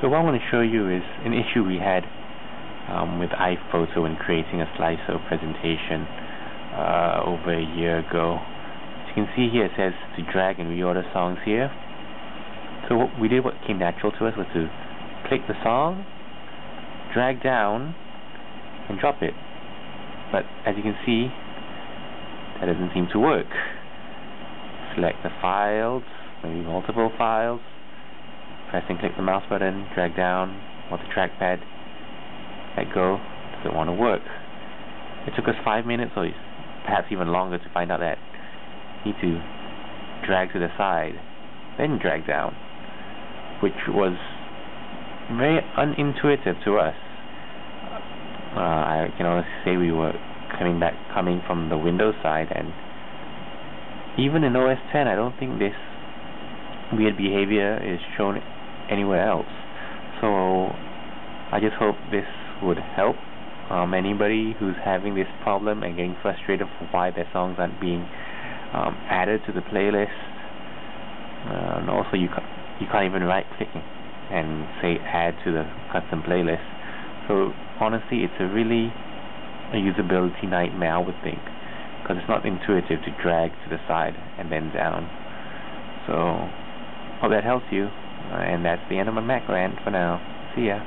So what I want to show you is an issue we had um, with iPhoto when creating a slideshow presentation uh, over a year ago. As you can see here it says to drag and reorder songs here. So what we did, what came natural to us was to click the song, drag down, and drop it. But as you can see, that doesn't seem to work. Select the files, maybe multiple files, press and click the mouse button, drag down, or the trackpad, let go, doesn't want to work. It took us five minutes or perhaps even longer to find out that you need to drag to the side, then drag down, which was very unintuitive to us. Uh, I can honestly say we were coming back, coming from the Windows side, and even in OS 10, I don't think this weird behavior is shown anywhere else. So I just hope this would help um, anybody who's having this problem and getting frustrated for why their songs aren't being um, added to the playlist. Uh, and also you ca you can't even right click and say add to the custom playlist. So honestly, it's a really a usability nightmare, I would think, because it's not intuitive to drag to the side and then down. So hope that helps you. Uh, and that's the end of my Mac rant for now. See ya.